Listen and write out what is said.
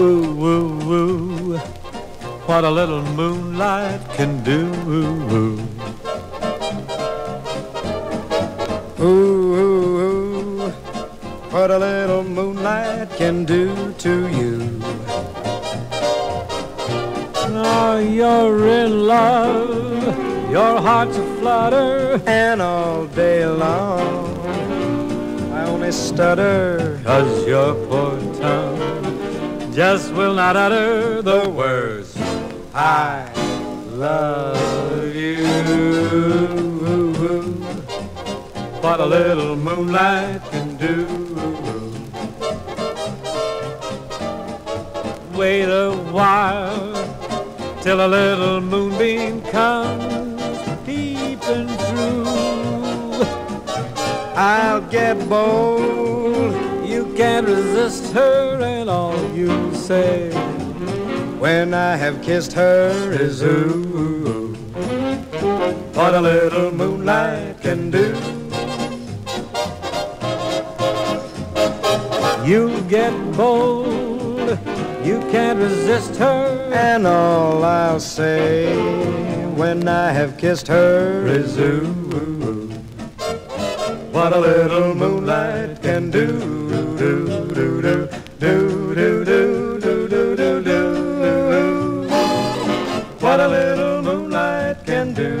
woo, woo, woo. What a little moonlight can do. Ooh, ooh, ooh, what a little moonlight can do to you. Oh, you're in love, your heart's a flutter, And all day long, I only stutter. cause your poor tongue just will not utter the words. I love you. What a little moonlight can do. Wait a while till a little moonbeam comes peeping through. I'll get bold can't resist her, and all you say when I have kissed her is ooh. What a little moonlight can do. you get bold. You can't resist her, And all I'll say when I have kissed her is ooh what a little moonlight can do. do, do, do, do, do, do, do, do, do, do. What a little moonlight can do.